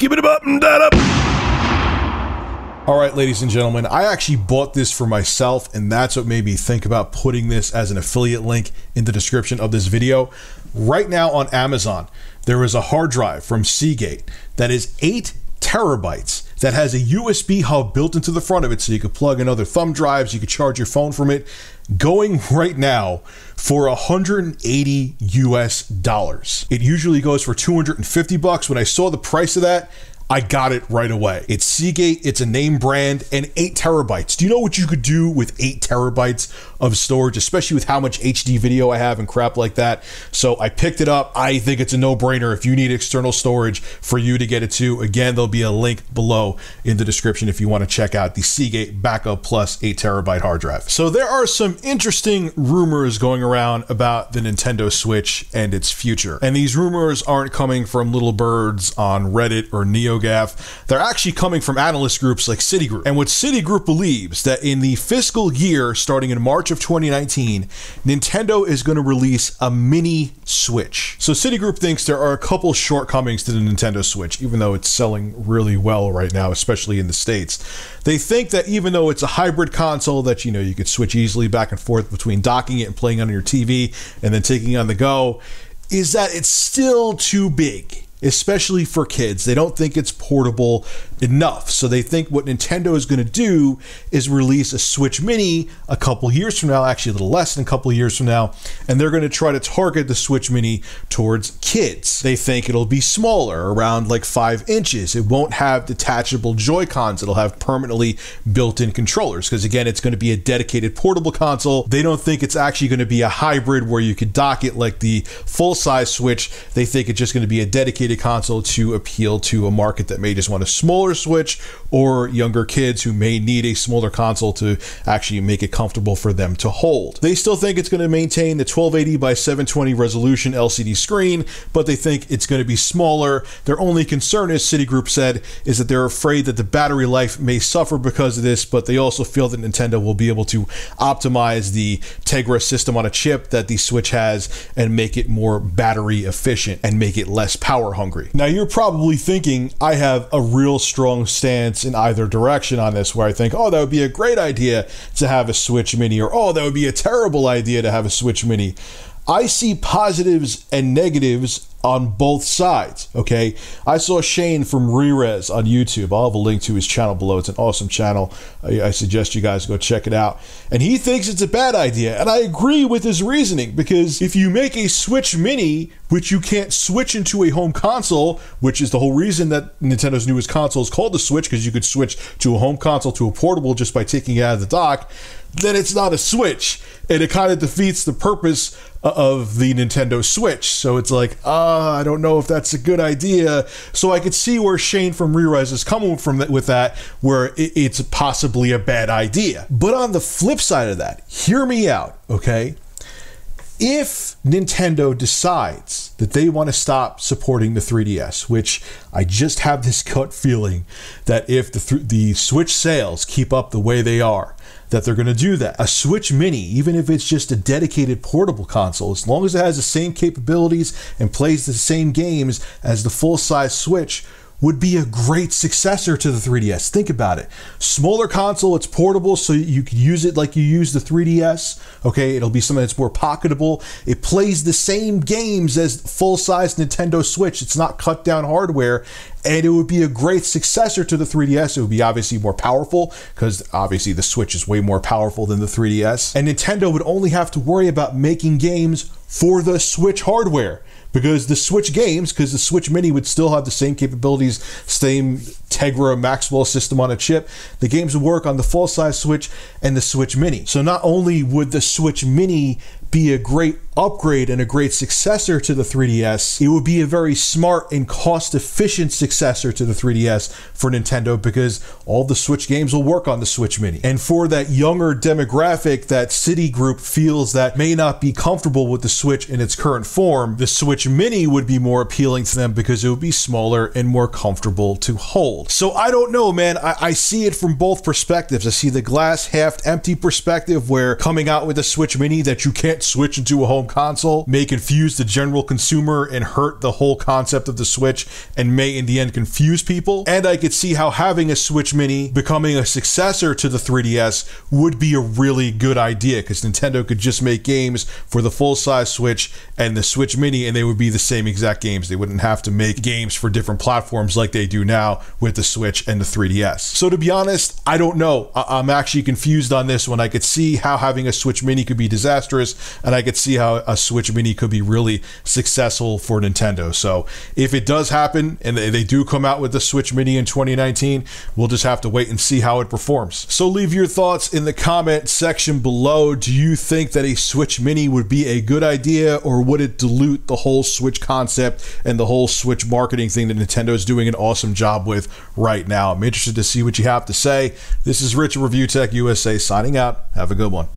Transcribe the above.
Skip it up and that up. All right, ladies and gentlemen, I actually bought this for myself, and that's what made me think about putting this as an affiliate link in the description of this video. Right now on Amazon, there is a hard drive from Seagate that is eight terabytes that has a USB hub built into the front of it so you could plug in other thumb drives, you could charge your phone from it, going right now for 180 US dollars. It usually goes for 250 bucks. When I saw the price of that, I got it right away. It's Seagate, it's a name brand, and eight terabytes. Do you know what you could do with eight terabytes of storage, especially with how much HD video I have and crap like that? So I picked it up. I think it's a no brainer if you need external storage for you to get it to. Again, there'll be a link below in the description if you want to check out the Seagate Backup Plus 8 terabyte hard drive. So there are some interesting rumors going around about the Nintendo Switch and its future. And these rumors aren't coming from little birds on Reddit or Neo NeoGAF, they're actually coming from analyst groups like Citigroup. And what Citigroup believes that in the fiscal year starting in March of 2019, Nintendo is going to release a mini Switch. So Citigroup thinks there are a couple shortcomings to the Nintendo Switch, even though it's selling really well right now, especially in the States. They think that even though it's a hybrid console that you know you could switch easily back and forth between docking it and playing on your TV and then taking on the go, is that it's still too big especially for kids. They don't think it's portable enough. So they think what Nintendo is going to do is release a Switch Mini a couple years from now, actually a little less than a couple years from now, and they're going to try to target the Switch Mini towards kids. They think it'll be smaller, around like five inches. It won't have detachable Joy Cons. It'll have permanently built-in controllers because again, it's going to be a dedicated portable console. They don't think it's actually going to be a hybrid where you could dock it like the full-size Switch. They think it's just going to be a dedicated console to appeal to a market that may just want a smaller smaller Switch or younger kids who may need a smaller console to actually make it comfortable for them to hold. They still think it's going to maintain the 1280 by 720 resolution LCD screen, but they think it's going to be smaller. Their only concern, as Citigroup said, is that they're afraid that the battery life may suffer because of this, but they also feel that Nintendo will be able to optimize the Tegra system on a chip that the Switch has and make it more battery efficient and make it less power hungry. Now, you're probably thinking, I have a real strong strong stance in either direction on this, where I think, oh, that would be a great idea to have a Switch Mini, or oh, that would be a terrible idea to have a Switch Mini. I see positives and negatives on both sides. Okay, I saw Shane from Rerez on YouTube. I'll have a link to his channel below. It's an awesome channel. I, I, suggest you guys go check it out. And he thinks it's a bad idea, and I agree with his reasoning because if you make a Switch Mini, which you can't switch into a home console, which is the whole reason that Nintendo's newest console is called the Switch, because you could switch to a home console to a portable just by taking it out of the dock then it's not a Switch. And it kind of defeats the purpose of the Nintendo Switch. So it's like, ah, uh, I don't know if that's a good idea. So I could see where Shane from Rerez is coming from that, with that, where it's possibly a bad idea. But on the flip side of that, hear me out, okay? If Nintendo decides that they want to stop supporting the 3DS, which I just have this gut feeling that if the, th- the Switch sales keep up the way they are, that they're going to do that. A Switch Mini, even if it's just a dedicated portable console, as long as it has the same capabilities and plays the same games as the full size Switch, would be a great successor to the 3DS. Think about it. Smaller console, it's portable, so you can use it like you use the 3DS. Okay, it'll be something that's more pocketable. It plays the same games as full size Nintendo Switch. It's not cut down hardware, and it would be a great successor to the 3DS. It would be obviously more powerful because obviously the Switch is way more powerful than the 3DS. And Nintendo would only have to worry about making games for the Switch hardware because the Switch games, because the Switch Mini would still have the same capabilities, same Tegra Maxwell system on a chip, the games would work on the full size Switch and the Switch Mini. So not only would the Switch Mini be a great upgrade and a great successor to the 3DS, it would be a very smart and cost efficient successor to the 3DS for Nintendo because all the Switch games will work on the Switch Mini. And for that younger demographic that Citigroup feels that may not be comfortable with the Switch in its current form, the Switch Mini would be more appealing to them because it would be smaller and more comfortable to hold. So I don't know, man. I, I see it from both perspectives. I see the glass half empty perspective where coming out with a Switch Mini that you can't switch into a home console may confuse the general consumer and hurt the whole concept of the Switch and may in the end confuse people. And I could see how having a Switch Mini becoming a successor to the 3DS would be a really good idea because Nintendo could just make games for the full size Switch and the Switch Mini and they would be the same exact games. They wouldn't have to make games for different platforms like they do now with the Switch and the 3DS. So to be honest, I don't know. I- I'm actually confused on this one. I could see how having a Switch Mini could be disastrous, and I could see how a Switch Mini could be really successful for Nintendo. So if it does happen and they, do come out with the Switch Mini in 2019, we'll just have to wait and see how it performs. So leave your thoughts in the comment section below. Do you think that a Switch Mini would be a good idea, or would it dilute the whole Switch concept and the whole Switch marketing thing that Nintendo is doing an awesome job with right now? I'm interested to see what you have to say. This is Rich of Review Tech USA signing out. Have a good one.